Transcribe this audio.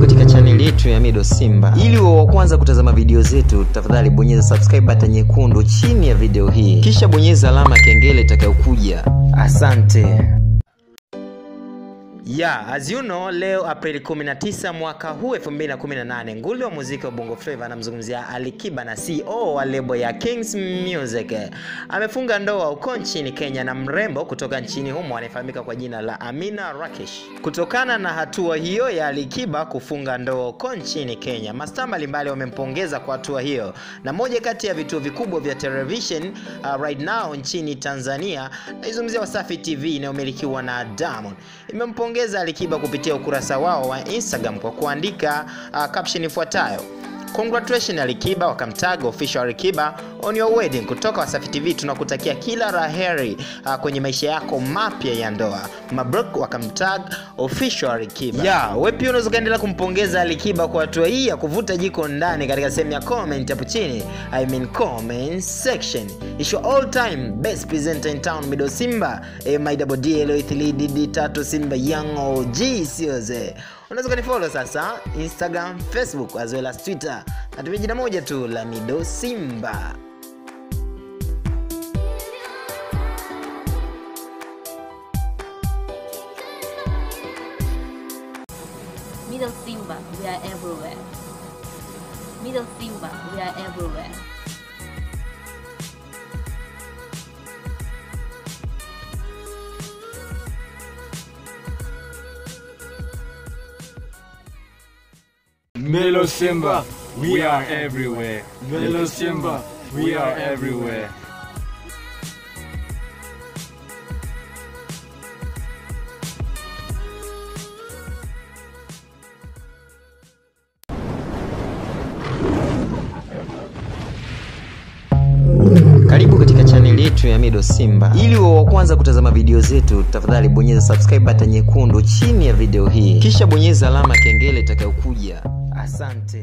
katika chaneli yetu ya Mido Simba. Ili uwe wa kwanza kutazama video zetu, tafadhali bonyeza subscribe button nyekundu chini ya video hii, kisha bonyeza alama kengele itakayokuja. Asante. Yeah, as you know, leo Aprili 19 mwaka huu 2018, nguli wa muziki wa Bongo Flava anamzungumzia Alikiba na CEO wa lebo ya Kings Music. Amefunga ndoa huko nchini Kenya na mrembo kutoka nchini humo anayefahamika kwa jina la Amina Rakesh. Kutokana na hatua hiyo ya Alikiba kufunga ndoa huko nchini Kenya, mastaa mbalimbali wamempongeza kwa hatua hiyo, na moja kati ya vituo vikubwa vya television uh, right now nchini Tanzania, naizungumzia Wasafi TV inayomilikiwa na Diamond, imempongeza Alikiba kupitia ukurasa wao wa Instagram kwa kuandika uh, caption ifuatayo Congratulations Alikiba, wakamtag official Alikiba on your wedding. Kutoka Wasafi TV tunakutakia kila la heri uh, kwenye maisha yako mapya ya ndoa. Mabruk wakamtag official Alikiba. Yeah, wewe pia unaweza kaendelea kumpongeza Alikiba kwa hatua hii ya kuvuta jiko ndani katika sehemu ya comment hapo chini. I mean comment section. It's your all time best presenter in town Mido Simba. Eh, my double D L 3 D tatu Simba Young OG sioze unaweza kunifollow sasa instagram facebook as well as twitter natumia jina moja tu la mido simba Middle Simba, we are everywhere. Middle Simba, we are everywhere. Melo Simba, we are everywhere. Melo Simba, we are everywhere. karibu katika chaneli yetu ya mido simba ili uwe wa kwanza kutazama video zetu tafadhali bonyeza subscribe button nyekundu chini ya video hii kisha bonyeza alama ya kengele itakayokuja asante